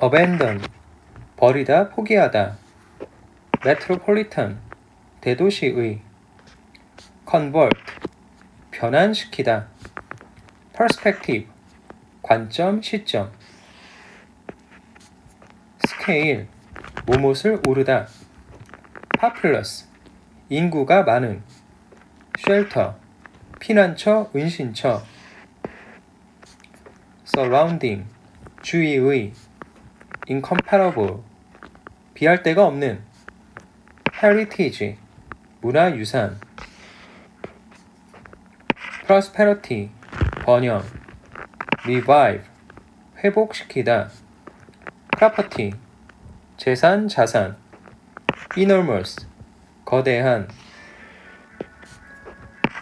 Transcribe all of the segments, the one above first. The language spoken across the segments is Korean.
abandon 버리다 포기하다 metropolitan 대도시의 convert 변환시키다 perspective 관점 시점 scale 모못을 오르다 populous 인구가 많은 shelter 피난처 은신처 surrounding 주위의 incomparable 비할 데가 없는 heritage 문화 유산 prosperity 번영 revive 회복시키다 property 재산 자산 enormous 거대한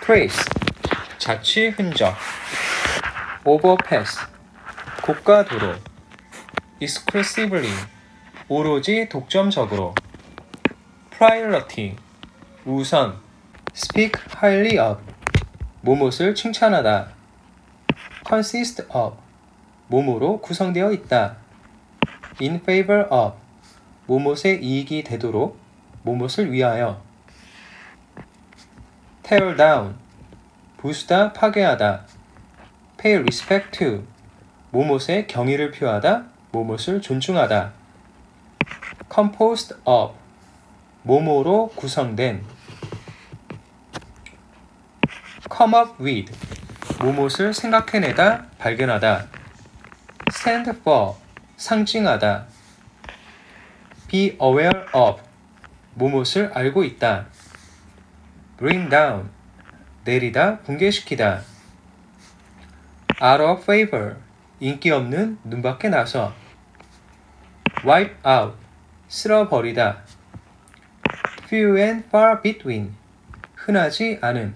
trace 자취 흔적 overpass 고가 도로 exclusively 오로지 독점적으로 priority 우선 speak highly of 모못을 칭찬하다 consist of 몸으로 구성되어 있다 in favor of 모못의 이익이 되도록 모못을 위하여 tear down 부수다 파괴하다 pay respect to 모못의 경의를 표하다 모못을 존중하다 composed of 모모로 구성된 come up with 모못을 생각해내다 발견하다 stand for 상징하다 be aware of 모못을 알고 있다 bring down 내리다 붕괴시키다 out of favor 인기 없는 눈 밖에 나서 wipe out 쓸어버리다 few and far between 흔하지 않은